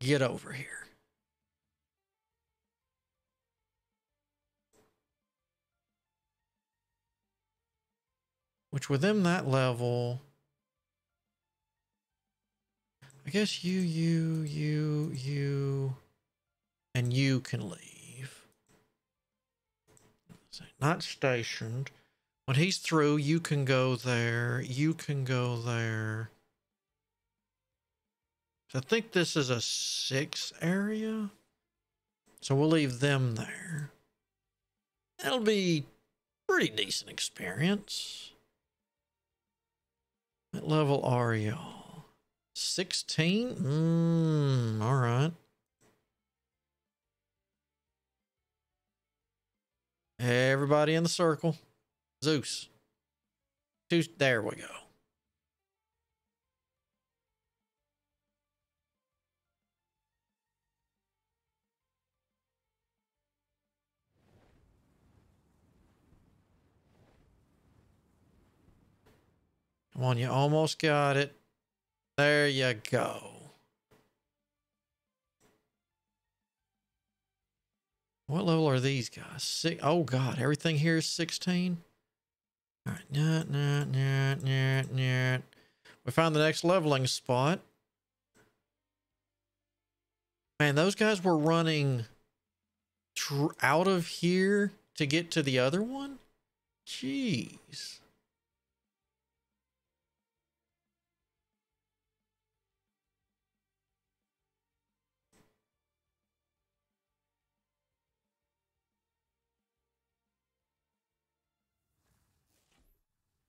get over here. Which within that level, I guess you, you, you, you, and you can leave. Not stationed. When he's through, you can go there. You can go there. I think this is a six area. So we'll leave them there. That'll be pretty decent experience. What level are y'all? 16? Mmm, all right. Everybody in the circle. Zeus. Zeus, there we go. Come on, you almost got it. There you go. What level are these guys? Oh God, everything here is 16. All right, nah, nah, nah, nah, nah. We found the next leveling spot. Man, those guys were running out of here to get to the other one? Jeez.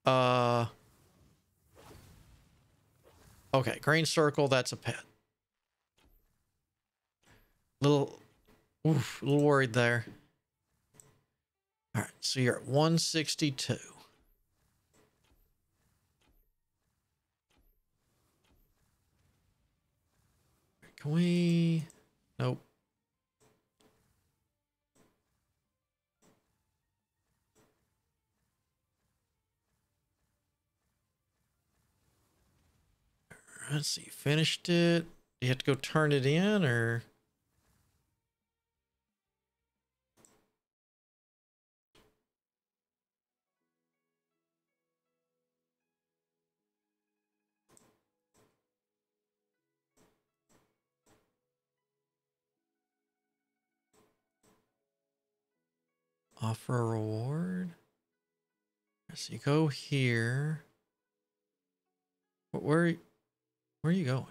Uh, okay, green circle, that's a pet. Little, oof, a little worried there. All right, so you're at 162. Can we? Nope. Let's see. Finished it. You have to go turn it in or. Offer a reward. So you go here. Where? Where are you going?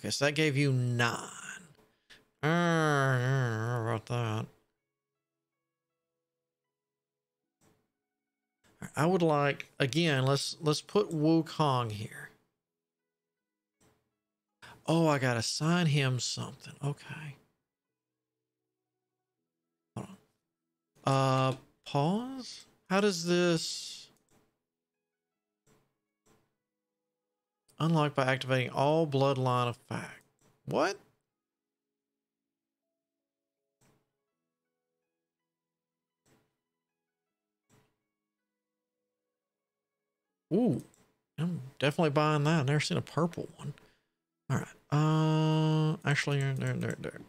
Okay, so that gave you nine. Uh, about that. I would like again. Let's let's put Wukong here. Oh, I gotta sign him something. Okay. Hold on. Uh, pause. How does this? Unlocked by activating all bloodline effect. What? Ooh, I'm definitely buying that. I've never seen a purple one. All right. Uh, actually, there, there, there,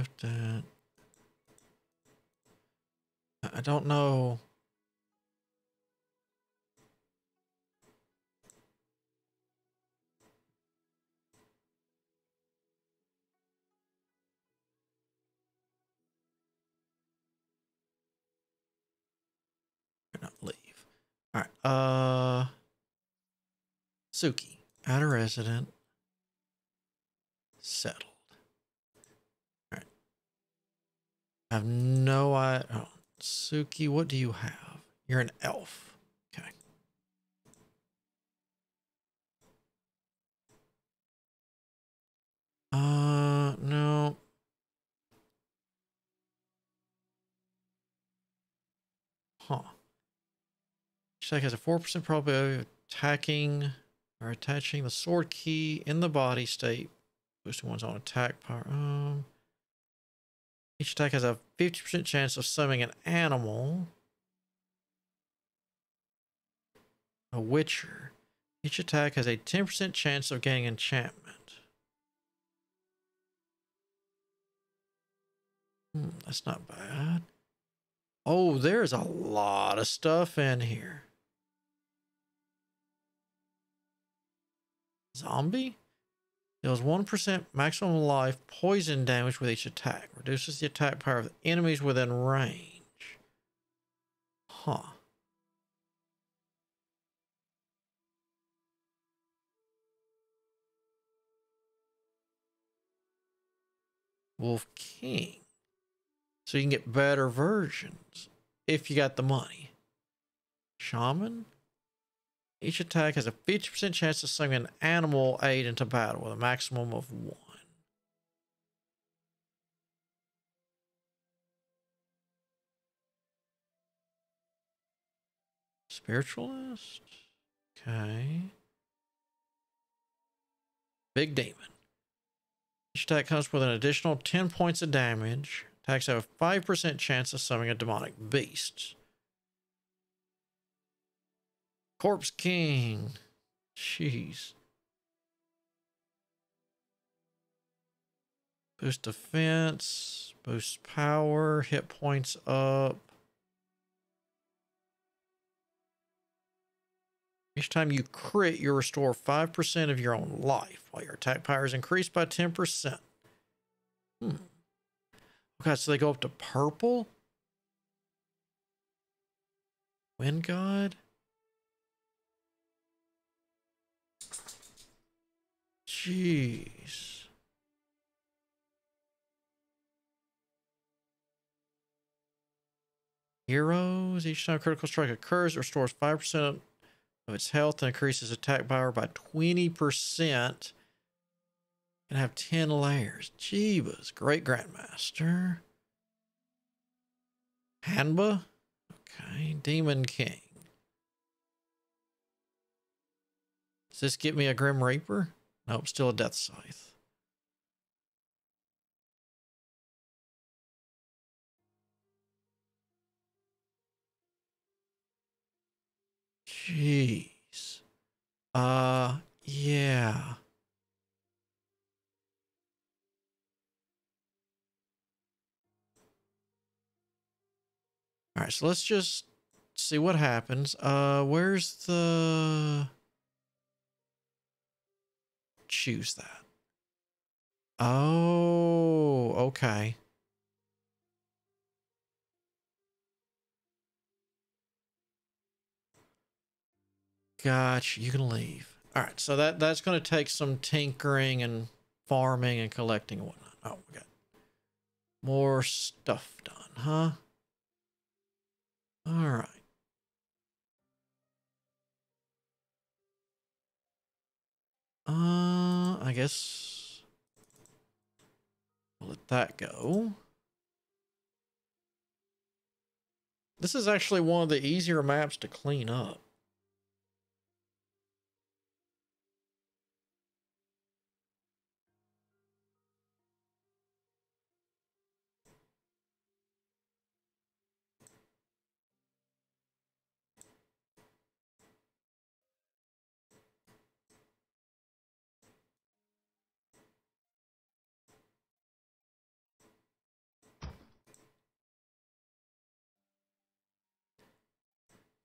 have to. I don't know. Not leave. All right. Uh, Suki, out of resident, settle. I have no idea. Oh, Suki, what do you have? You're an elf. Okay. Uh, no. Huh. Check has a 4% probability of attacking or attaching the sword key in the body state. Boosting one's on attack power. Um, Each attack has a 50% chance of summoning an animal. A Witcher. Each attack has a 10% chance of gaining enchantment. Hmm, that's not bad. Oh, there's a lot of stuff in here. Zombie? Deals 1% maximum life poison damage with each attack. Reduces the attack power of enemies within range. Huh. Wolf King. So you can get better versions if you got the money. Shaman. Each attack has a 50% chance of sending an animal aid into battle with a maximum of one. Spiritualist. Okay. Big Demon. Each attack comes with an additional 10 points of damage. Attacks have a 5% chance of summoning a demonic beast. Corpse King. Jeez. Boost defense, boost power, hit points up. Each time you crit, you restore 5% of your own life, while your attack power is increased by 10%. Hmm. Okay, so they go up to purple? Wind God? Jeez. Heroes. Each time critical strike occurs, it restores 5% of its health and increases attack power by 20%. And have 10 layers. Jeebus. Great Grandmaster. Hanba. Okay. Demon King. Does this get me a Grim Reaper? Nope, still a Death Scythe. Jeez. Uh, yeah. All right, so let's just see what happens. Uh, where's the choose that? Oh, okay. Gotcha. You can leave. All right. So that that's going to take some tinkering and farming and collecting and whatnot. Oh, we got more stuff done, huh? All right. Uh, I guess we'll let that go. This is actually one of the easier maps to clean up.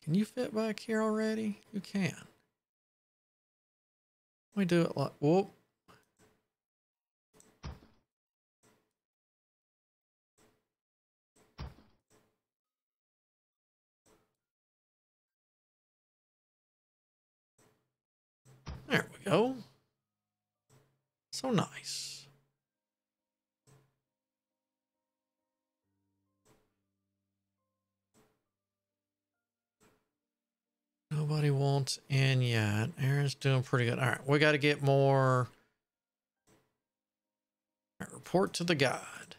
Can you fit back here already? You can. Me do it like, whoop. There we go. So nice. Nobody wants in yet. Aaron's doing pretty good. All right, we got to get more. Right, report to the god.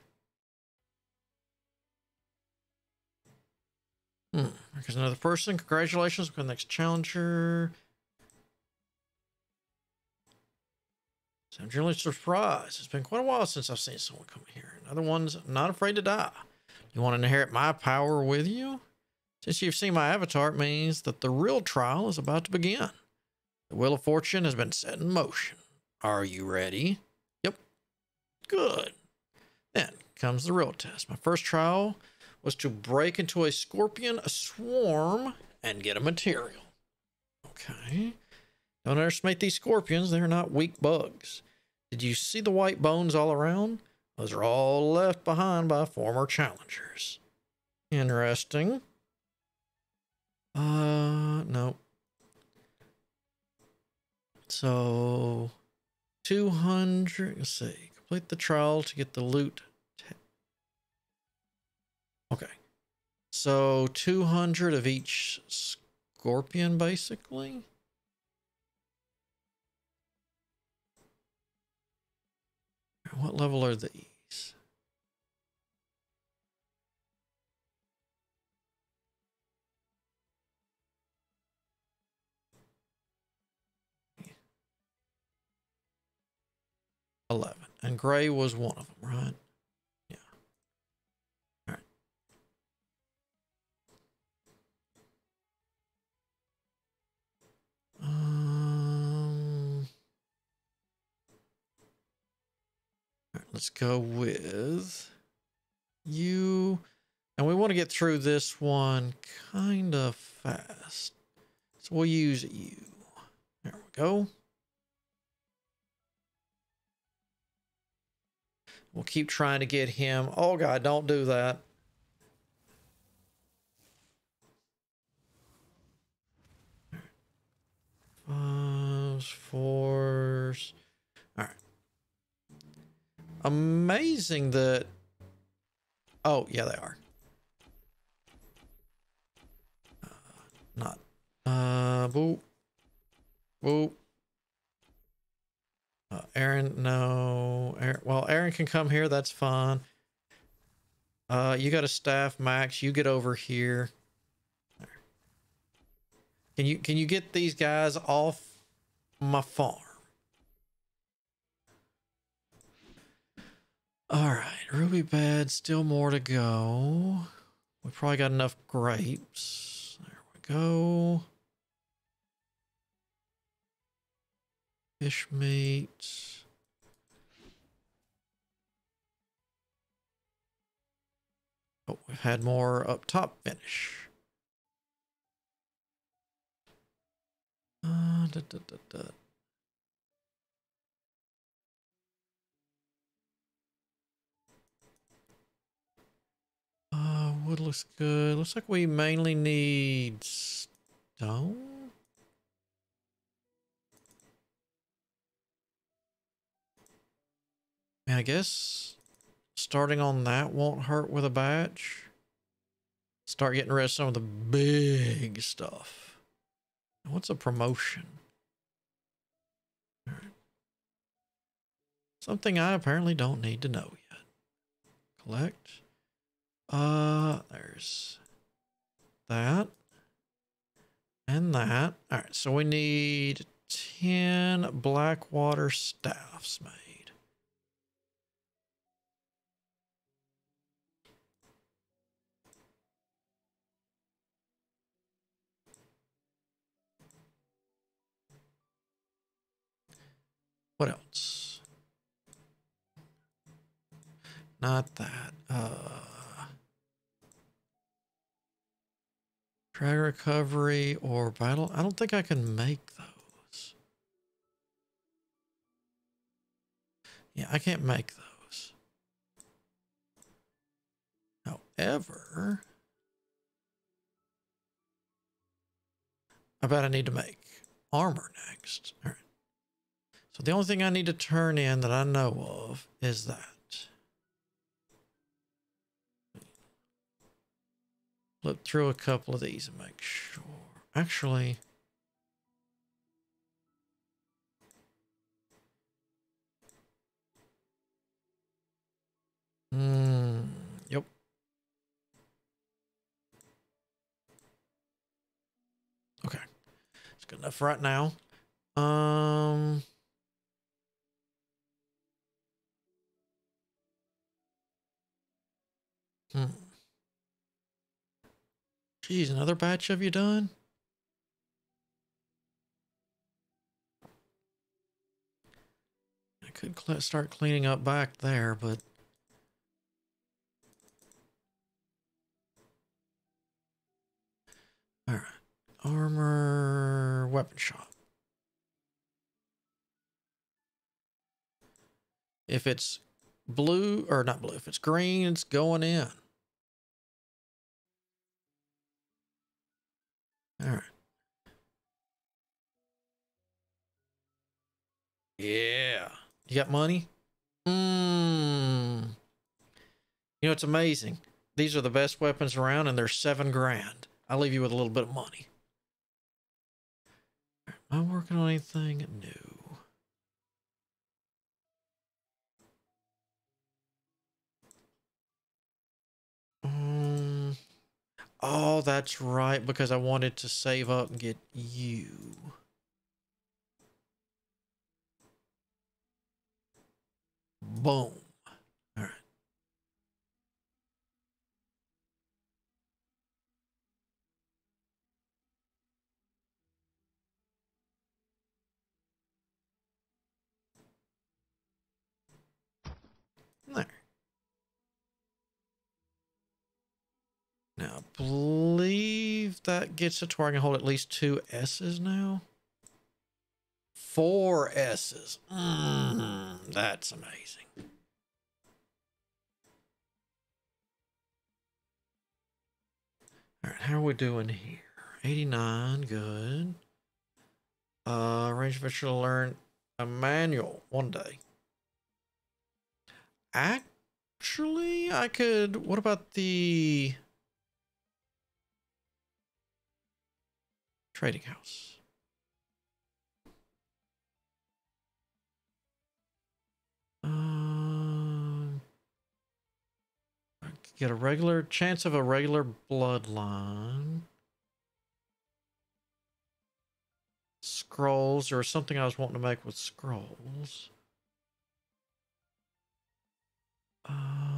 Hmm. There's another person. Congratulations. Become the next challenger. So I'm generally surprised. It's been quite a while since I've seen someone come here. Another one's not afraid to die. You want to inherit my power with you? Since you've seen my avatar, it means that the real trial is about to begin. The Wheel of Fortune has been set in motion. Are you ready? Yep. Good. Then comes the real test. My first trial was to break into a scorpion, a swarm, and get a material. Okay. Don't underestimate these scorpions. They're not weak bugs. Did you see the white bones all around? Those are all left behind by former challengers. Interesting. Uh, no. So, 200, let's see. Complete the trial to get the loot. Okay. So, 200 of each scorpion, basically. What level are these? Eleven. And gray was one of them, right? Yeah. All right. Um, all right, let's go with you. And we want to get through this one kind of fast. So we'll use you. There we go. We'll keep trying to get him. Oh, God, don't do that. Fives, fours. All right. Amazing that. Oh, yeah, they are. Uh, not. Uh, boop. Boop. Uh, Aaron, no. Aaron, well, Aaron can come here. That's fine. Uh, you got a staff, Max. You get over here. Can you can you get these guys off my farm? All right, ruby bed. Still more to go. We probably got enough grapes. There we go. Fish meat. Oh, we've had more up top finish. Uh, da, da, da, uh, wood looks good. Looks like we mainly need stone. I guess starting on that won't hurt with a batch. Start getting rid of some of the big stuff. What's a promotion? Something I apparently don't need to know yet. Collect. Uh, there's that. And that. All right, so we need 10 Blackwater staffs made. What else? Not that. Uh, drag recovery or battle. I don't think I can make those. Yeah, I can't make those. However, I bet I need to make armor next. All right. So the only thing I need to turn in that I know of is that. Flip through a couple of these and make sure. Actually, Hmm. Yep. Okay. It's good enough right now. Um. Hmm. Geez, another batch have you done? I could cl start cleaning up back there, but all right, armor weapon shop. If it's blue or not blue, if it's green, it's going in. All right. Yeah. You got money? Mmm. You know, it's amazing. These are the best weapons around and they're seven grand. I'll leave you with a little bit of money. Am I working on anything new? Um, oh, that's right, because I wanted to save up and get you. Boom. Now, I believe that gets it to where I can hold at least two S's now. Four S's. Mm, that's amazing. All right, how are we doing here? 89, good. Uh, range of to learn a manual one day. Actually, I could. What about the trading house? Um, could get a regular chance of a regular bloodline. Scrolls or something I was wanting to make with scrolls. Um,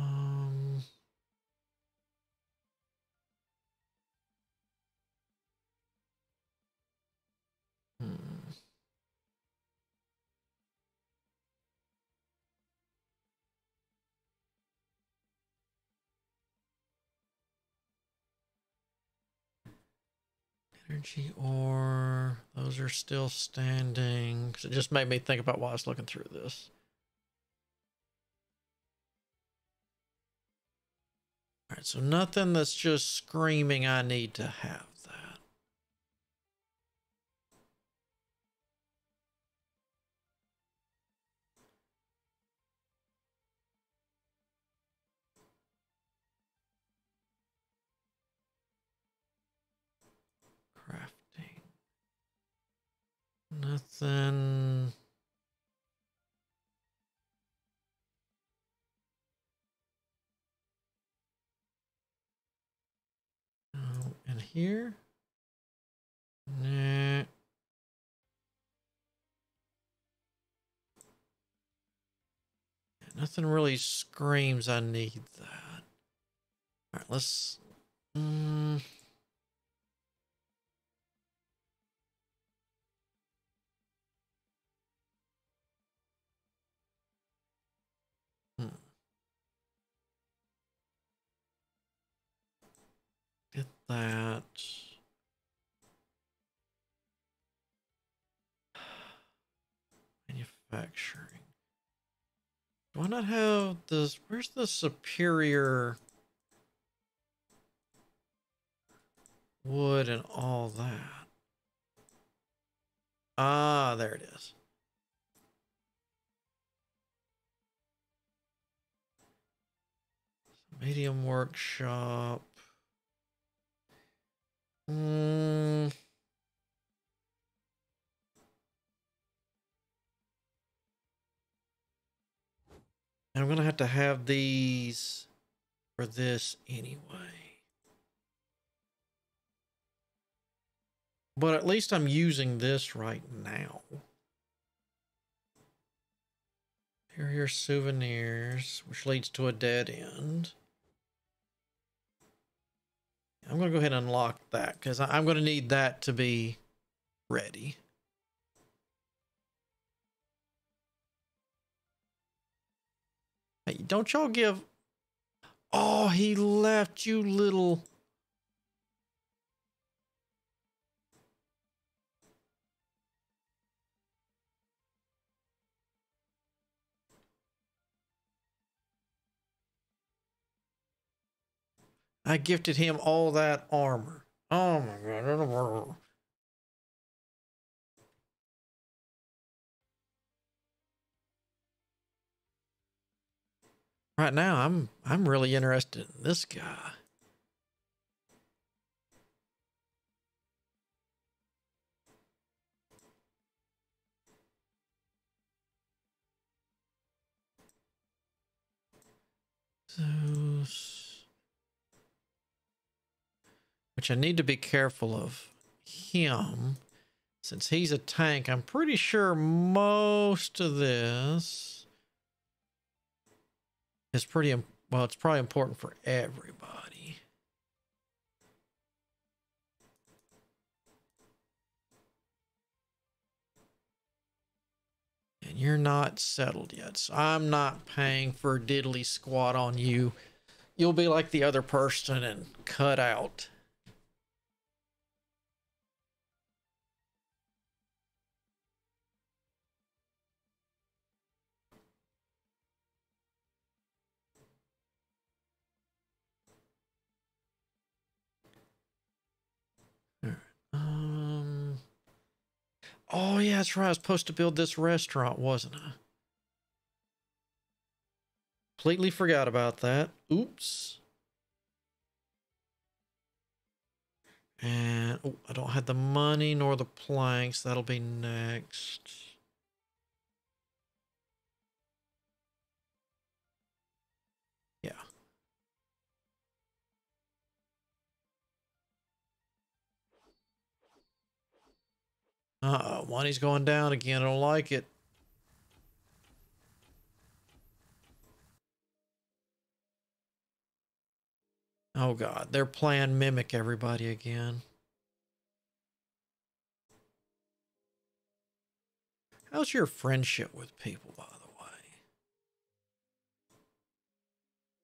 Energy ore, those are still standing. It just made me think about while I was looking through this. All right, so nothing that's just screaming, I need to have Nothing. in here? Nah. Nothing really screams I need that. All right, let's... Mm, that. Manufacturing. I not have this? Where's the superior wood and all that? Ah, there it is. Medium workshop. Mm. I'm going to have to have these for this anyway. But at least I'm using this right now. Here are your souvenirs, which leads to a dead end. I'm going to go ahead and unlock that because I'm going to need that to be ready. Hey, don't y'all give. Oh, he left you little. I gifted him all that armor. Oh my god. Right now I'm I'm really interested in this guy. So which I need to be careful of him since he's a tank. I'm pretty sure most of this is pretty well, it's probably important for everybody. And you're not settled yet, so I'm not paying for a diddly squat on you. You'll be like the other person and cut out. Oh yeah, that's right. I was supposed to build this restaurant, wasn't I? Completely forgot about that. Oops. And oh, I don't have the money nor the planks. That'll be next. Uh-oh, money's going down again. I don't like it. Oh god, they're playing mimic everybody again. How's your friendship with people, by the way?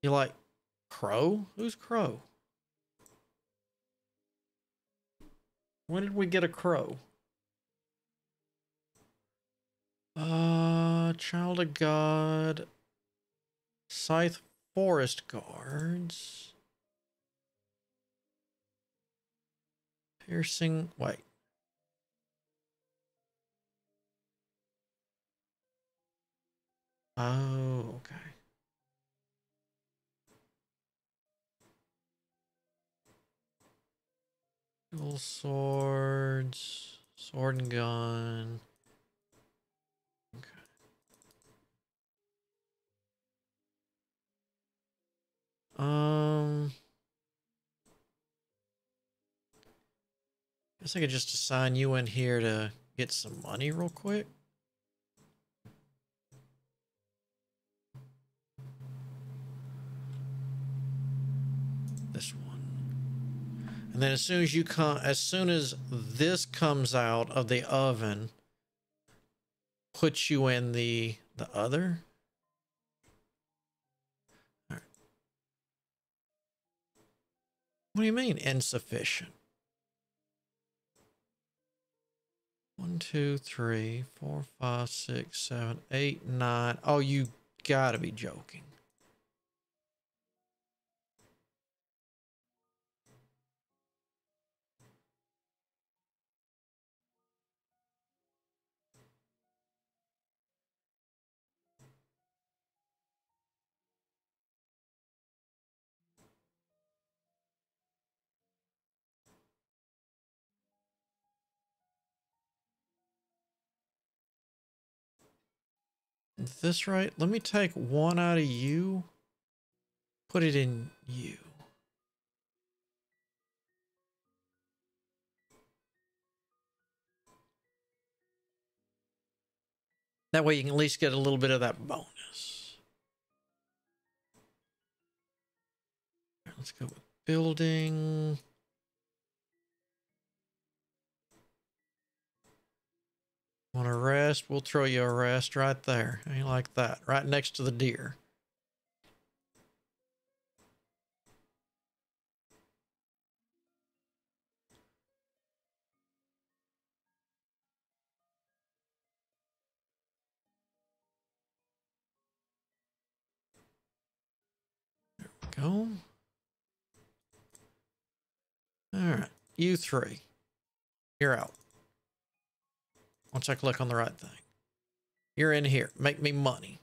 You like Crow? Who's Crow? When did we get a crow? Uh, Child of God, Scythe Forest Guards, Piercing, wait. Oh, okay. Dual swords, sword and gun. Um, guess I could just assign you in here to get some money real quick. This one. And then as soon as you come, as soon as this comes out of the oven, put you in the, the other. What do you mean insufficient? One, two, three, four, five, six, seven, eight, nine. Oh, you gotta be joking. This right? Let me take one out of you, put it in you. That way you can at least get a little bit of that bonus. Let's go with building. Want to rest? We'll throw you a rest right there. Ain't like that. Right next to the deer. There we go. All right. You three. You're out. Once I click on the right thing. You're in here. Make me money.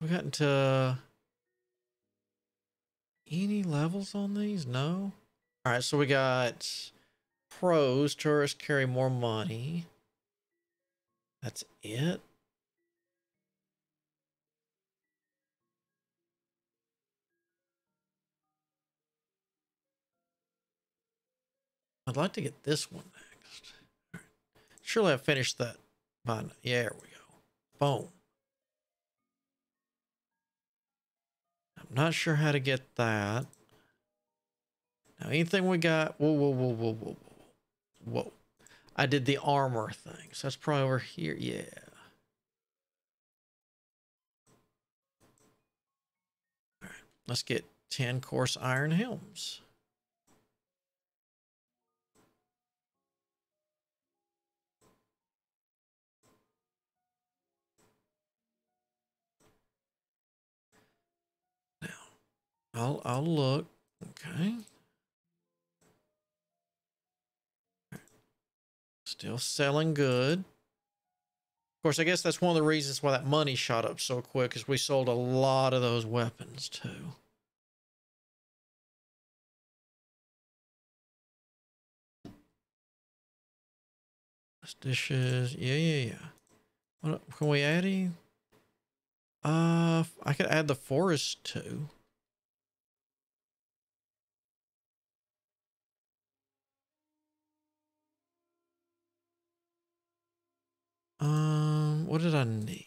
We got into any levels on these? No. All right, so we got pros. Tourists carry more money. That's it. I'd like to get this one next. Surely I've finished that by yeah, there we go. Boom. I'm not sure how to get that. Now anything we got whoa whoa whoa whoa whoa whoa. Whoa. I did the armor thing, so that's probably over here. Yeah. All right, let's get 10 coarse iron helms. I'll I'll look. Okay. Still selling good. Of course, I guess that's one of the reasons why that money shot up so quick is we sold a lot of those weapons too. Dishes, yeah, yeah, yeah. What, can we add any? Uh, I could add the forest too. Um, what did I need?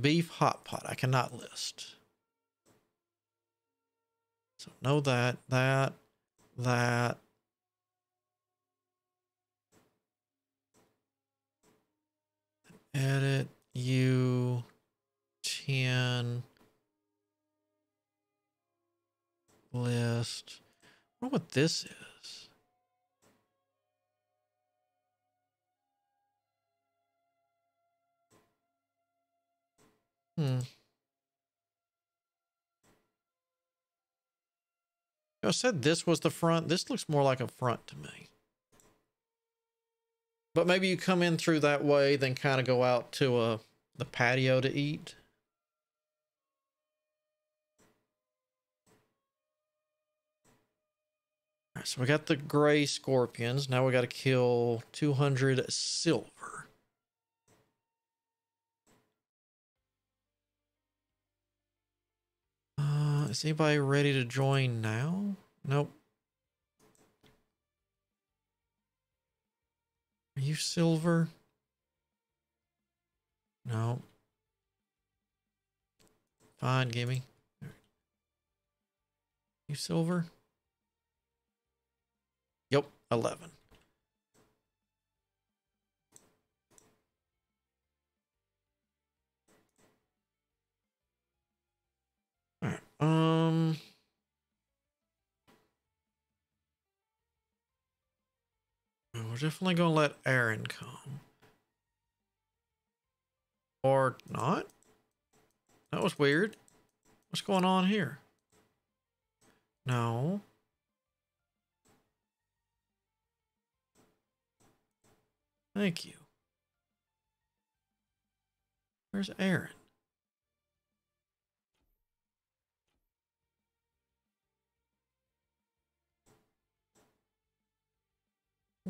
Beef hot pot. I cannot list. So know that, that, that. Edit you 10 list. I wonder what this is. Hmm. I said this was the front. This looks more like a front to me. But maybe you come in through that way, then kind of go out to uh, the patio to eat. So we got the gray scorpions. Now we got to kill 200 silver. Is anybody ready to join now? Nope. Are you silver? No. Fine, gimme. You silver? Yep, 11. Um. We're definitely going to let Aaron come. Or not? That was weird. What's going on here? No. Thank you. Where's Aaron?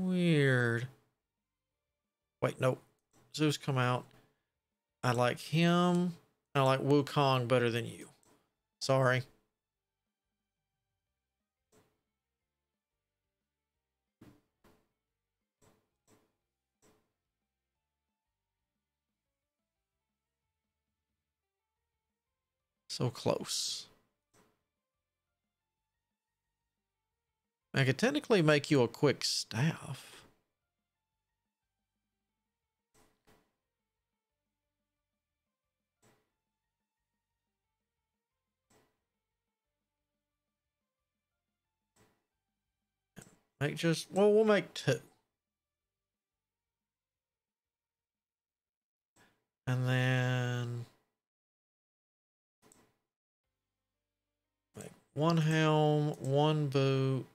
Weird. Wait, nope. Zeus come out. I like him. I like Wukong better than you. Sorry. So close. I could technically make you a quick staff. Make just, well, we'll make two. And then one helm, one boot,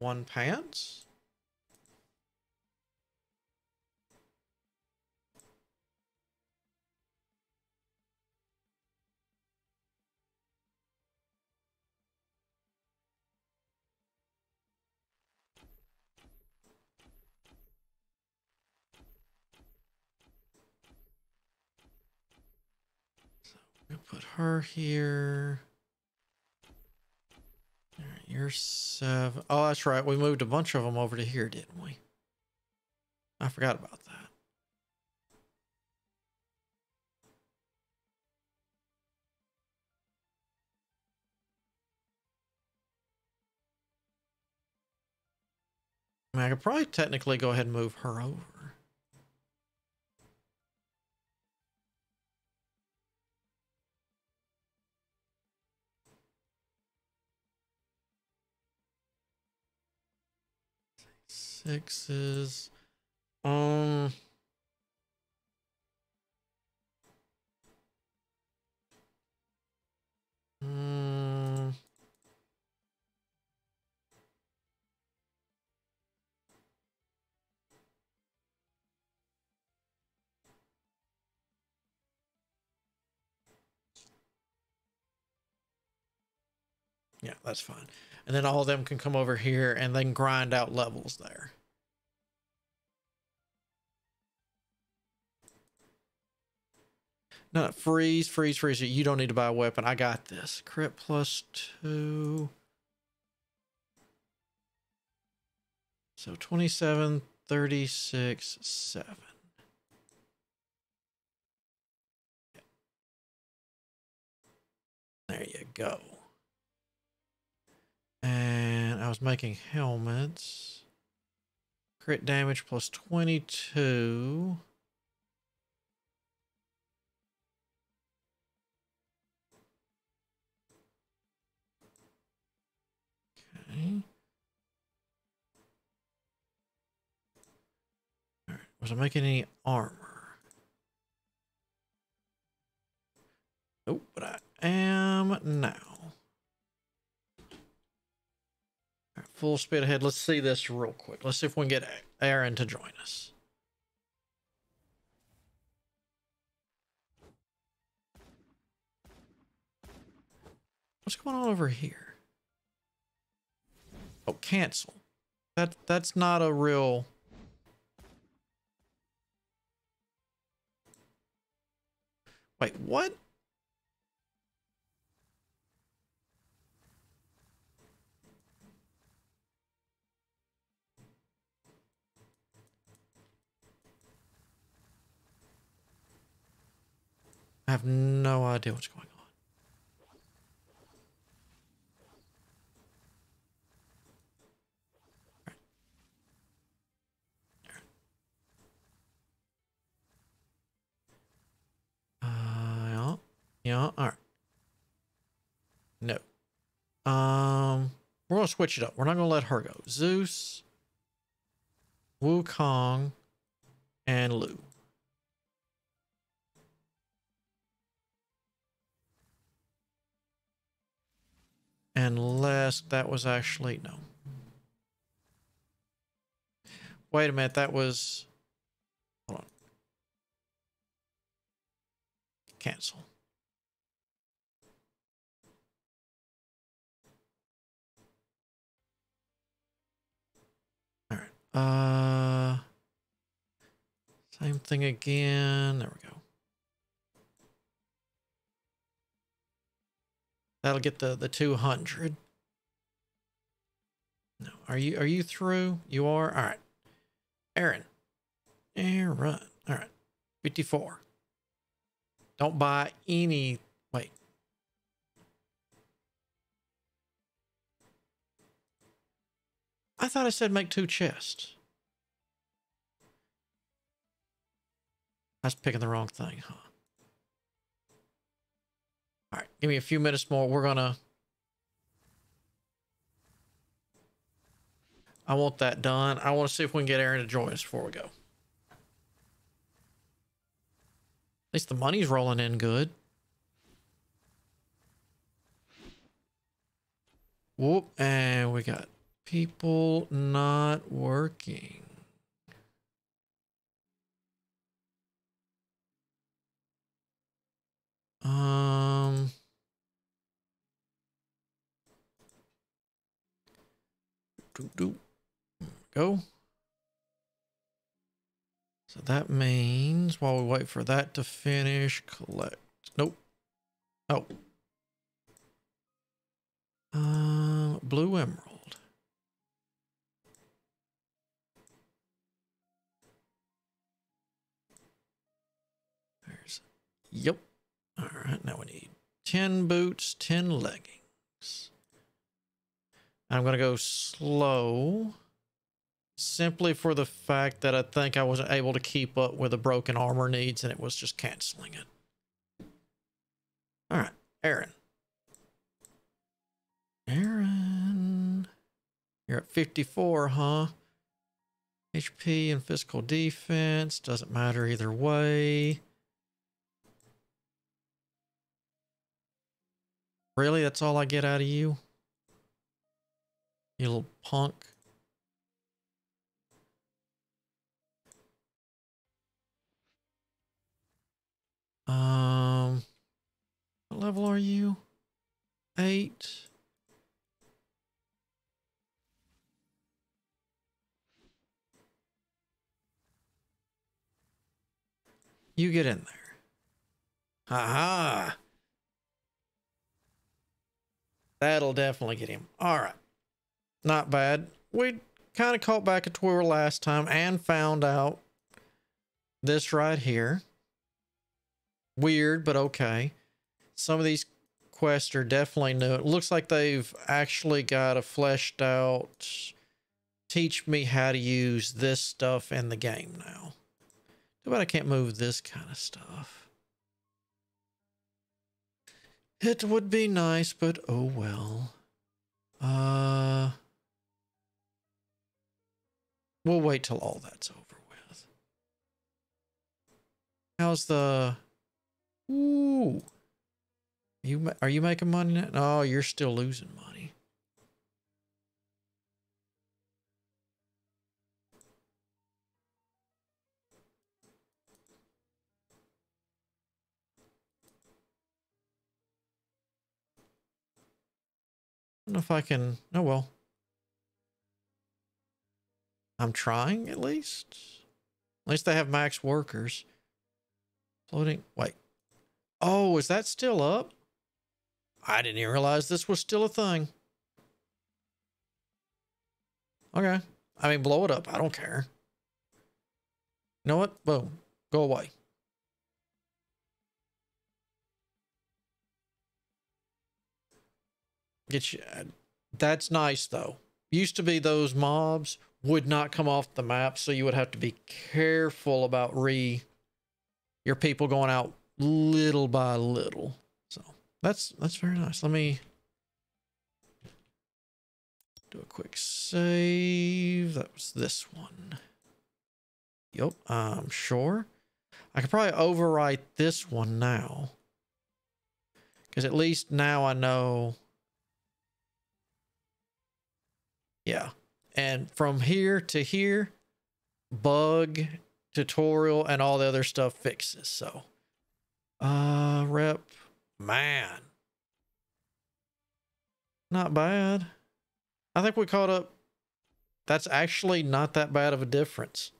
one pants. Put her here. All right, you're seven. Oh, that's right. We moved a bunch of them over to here, didn't we? I forgot about that. I, mean, I could probably technically go ahead and move her over. Sixes. Um. Mm, yeah, that's fine. And then all of them can come over here and then grind out levels there. No, freeze, freeze, freeze. You don't need to buy a weapon. I got this. Crit plus two. So 27, 36, 7. There you go. And I was making helmets. Crit damage plus 22. Okay. All right. Was I making any armor? Nope, but I am now. Right, full speed ahead. Let's see this real quick. Let's see if we can get Aaron to join us. What's going on over here? Oh, cancel. That that's not a real Wait, what? I have no idea what's going on. Yeah, all right. No. Um, we're gonna switch it up. We're not gonna let her go. Zeus, Wukong, and Lu. Unless that was actually no. Wait a minute, that was hold on. Cancel. Uh same thing again. There we go. That'll get the the 200. No, are you are you through? You are. All right. Aaron. Aaron. All right. 54. Don't buy any. I thought I said make two chests. I was picking the wrong thing, huh? All right, give me a few minutes more. We're gonna. I want that done. I want to see if we can get Aaron to join us before we go. At least the money's rolling in good. Whoop, and we got people not working. Um. Do, do. Go. So that means while we wait for that to finish, collect. Nope. Oh. Uh, blue emerald. Yep. All right, now we need 10 boots, 10 leggings. I'm going to go slow simply for the fact that I think I wasn't able to keep up with the broken armor needs and it was just canceling it. All right, Aaron. Aaron. You're at 54, huh? HP and physical defense. Doesn't matter either way. Really? That's all I get out of you? You little punk. Um, what level are you? Eight. You get in there. Ha ha. That'll definitely get him. All right. Not bad. We kind of caught back at where we were last time and found out this right here. Weird, but okay. Some of these quests are definitely new. It looks like they've actually got a fleshed out teach me how to use this stuff in the game now. Too bad I can't move this kind of stuff. It would be nice, but oh well. Uh, we'll wait till all that's over with. How's the? Ooh, you are you making money now? No, you're still losing money. Don't know if I can. Oh, well. I'm trying at least. At least they have max workers. Floating. Wait. Oh, is that still up? I didn't even realize this was still a thing. Okay. I mean, blow it up. I don't care. You know what? Boom. Go away. That's nice though. Used to be those mobs would not come off the map, so you would have to be careful about re your people going out little by little. So that's that's very nice. Let me do a quick save. That was this one. Yep, I'm sure. I could probably overwrite this one now. Because at least now I know Yeah. And from here to here, bug, tutorial, and all the other stuff fixes. So, uh, rep, man. Not bad. I think we caught up. That's actually not that bad of a difference.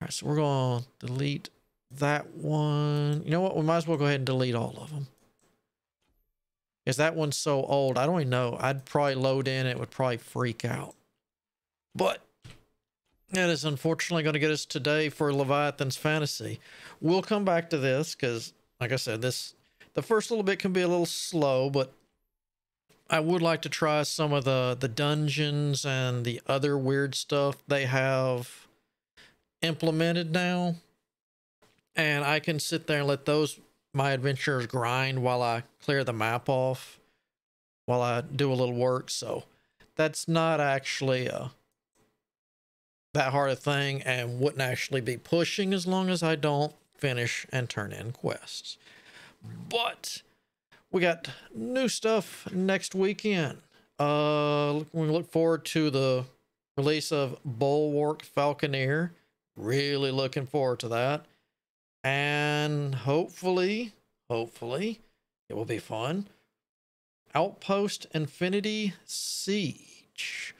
All right, so we're going to delete that one. You know what? We might as well go ahead and delete all of them. Because that one's so old. I don't even know. I'd probably load in. It would probably freak out. But that is unfortunately going to get us today for Leviathan's Fantasy. We'll come back to this because, like I said, this the first little bit can be a little slow, but I would like to try some of the the dungeons and the other weird stuff they have implemented now. And I can sit there and let those my adventurers grind while I clear the map off while I do a little work. So that's not actually a that hard a thing and wouldn't actually be pushing as long as I don't finish and turn in quests. But we got new stuff next weekend. Uh, we look forward to the release of Bulwark Falconeer. Really looking forward to that. And hopefully, hopefully, it will be fun. Outpost Infinity Siege.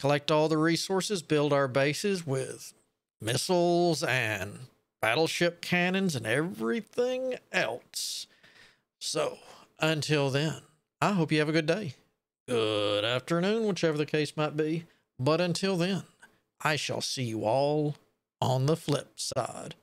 Collect all the resources, build our bases with missiles and battleship cannons and everything else. So, until then, I hope you have a good day, good afternoon, whichever the case might be. But until then, I shall see you all on the flip side.